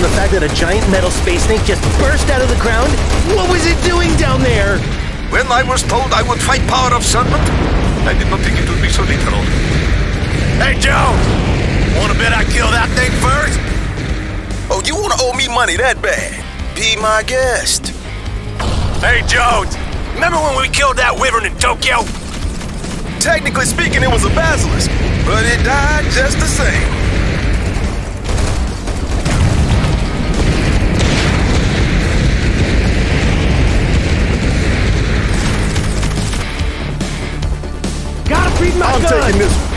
on the fact that a giant metal space snake just burst out of the ground? What was it doing down there? When I was told I would fight Power of Serpent, I did not think it would be so literal. Hey, Joe! Wanna bet I kill that thing first? Oh, you wanna owe me money that bad? Be my guest. Hey, Jones! Remember when we killed that wyvern in Tokyo? Technically speaking, it was a basilisk, but it died just the same. Gotta my I'm gun! taking this one.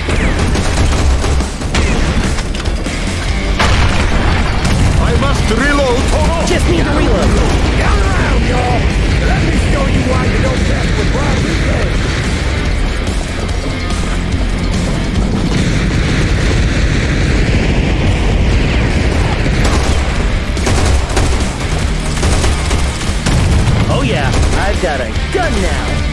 I must reload. Just need to reload. Come around, y'all! Let me show you why you don't mess with Rodriguez! Oh yeah, I've got a gun now.